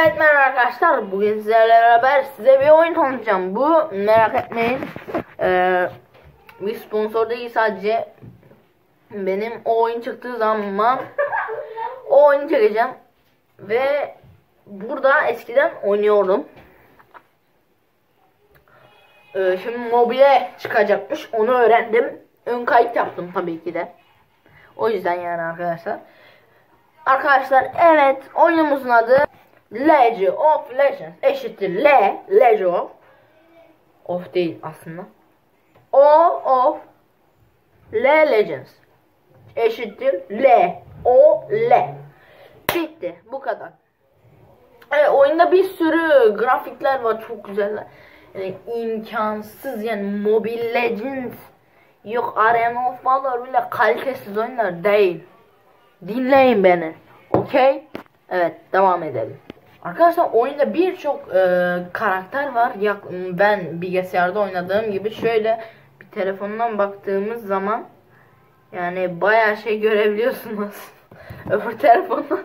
Evet merhaba arkadaşlar. Bugün sizlerle beraber size bir oyun tanıtacağım. Bu merak etmeyin. Ee, bir sponsor değil sadece. Benim o oyun çıktığı zaman o oyunu çekeceğim. Ve burada eskiden oynuyordum. Ee, şimdi mobile çıkacakmış. Onu öğrendim. Ön kayıt yaptım tabii ki de. O yüzden yani arkadaşlar. Arkadaşlar evet oyunumuzun adı League of Legends. Eşittir L League of. Of değil aslında. O of L Legends. Eşittir L O L. Bitti bu kadar. Evet, oyunda bir sürü grafikler var çok güzeller yani imkansız yani Mobile Legends. Yok Arena of Valor bile kalitesiz oyunlar değil. Dinleyin beni okey? Evet devam edelim Arkadaşlar oyunda birçok e, karakter var. Ya, ben bilgisayarda oynadığım gibi şöyle bir telefondan baktığımız zaman yani bayağı şey görebiliyorsunuz. Öbür telefondan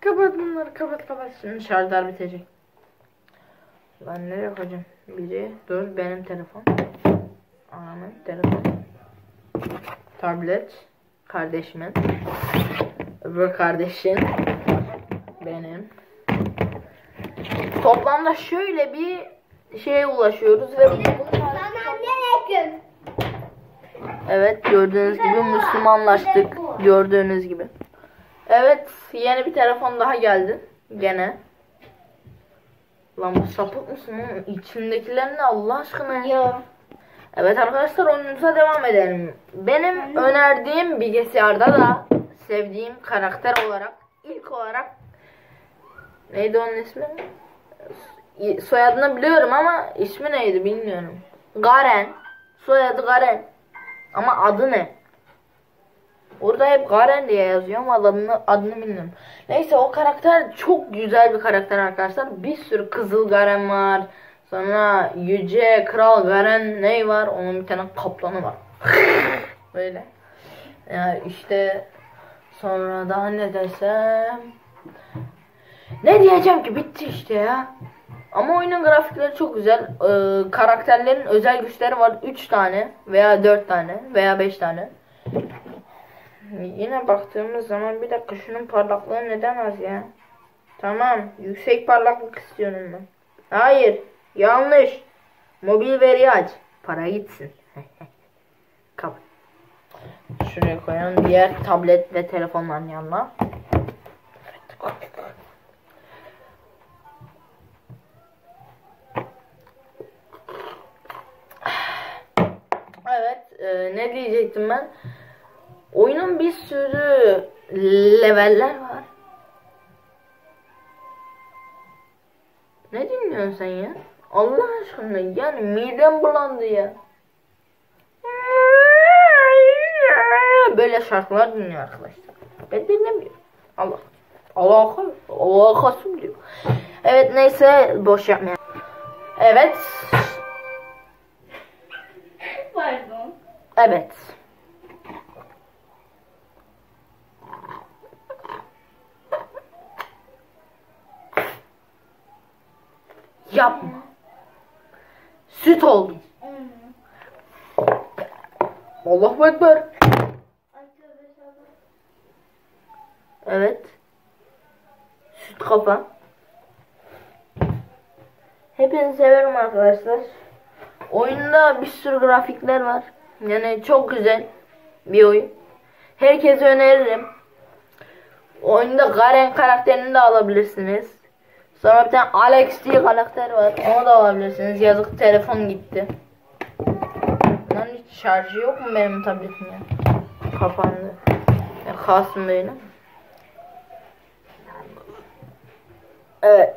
kapat bunları kapat kapat. Şimdi şarjlar bitecek. Ben nereye koyacağım? Biri dur benim telefon. Anamın telefon. Tablet. Kardeşimin. Öbür kardeşin benim. Toplamda şöyle bir şeye ulaşıyoruz ve Selamünaleyküm. evet gördüğünüz gibi Müslümanlaştık. Gördüğünüz gibi. Evet yeni bir telefon daha geldi. Gene. Lan bu sapık mısın oğlum? İçindekiler ne Allah aşkına ya? Evet arkadaşlar oyunumuza devam edelim. Benim önerdiğim bilgisayarda da sevdiğim karakter olarak ilk olarak neydi onun ismi? Soyadını biliyorum ama ismi neydi bilmiyorum. Garen. Soyadı Garen. Ama adı ne? Orada hep Garen diye yazıyor ama adını, adını bilmiyorum. Neyse o karakter çok güzel bir karakter arkadaşlar. Bir sürü Kızıl Garen var. Sonra Yüce Kral Garen ne var? Onun bir tane kaplanı var. Böyle. Ya işte sonra daha ne desem ne diyeceğim ki bitti işte ya. Ama oyunun grafikleri çok güzel. Ee, karakterlerin özel güçleri var. 3 tane veya 4 tane veya 5 tane. Yine baktığımız zaman bir dakika şunun parlaklığı neden az ya? Tamam. Yüksek parlaklık istiyorum ben. Hayır. Yanlış. Mobil veri aç. Para gitsin. Kapat. Şuraya koyalım. Diğer tablet ve telefonların yanına. Evet. E, ne diyecektim ben? Oyunun bir sürü leveller var. Ne dinliyorsun sen ya? Allah aşkına yani midem bulandı ya. Böyle şarkılar dinliyor arkadaşlar. Ben dinlemiyorum. Allah. Allah Allah kasım diyor. Evet neyse boş yapmayalım. Evet. Evet. Yapma. Süt oldum. Allahu Ekber. Evet. Süt kafa. Hepinizi severim arkadaşlar. Oyunda bir sürü grafikler var. Yani çok güzel bir oyun. Herkese öneririm. Oyunda Garen karakterini de alabilirsiniz. Sonra bir tane Alex diye karakter var. Onu da alabilirsiniz. Yazık telefon gitti. Lan hiç şarjı yok mu benim tabletim ya? Kapandı. Ya kalsın böyle. Evet.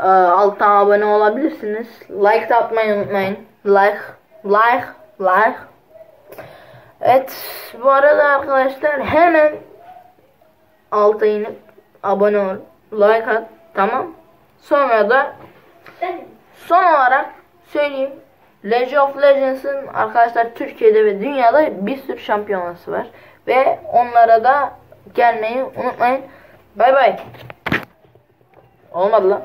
Ee, alttan abone olabilirsiniz. Like de atmayı unutmayın. Like, like, like. Evet, bu arada arkadaşlar hemen alta inip abone ol, like at, tamam. Sonra da son olarak söyleyeyim. League of Legends'ın arkadaşlar Türkiye'de ve dünyada bir sürü şampiyonası var. Ve onlara da gelmeyi unutmayın. Bay bay. Olmadı lan.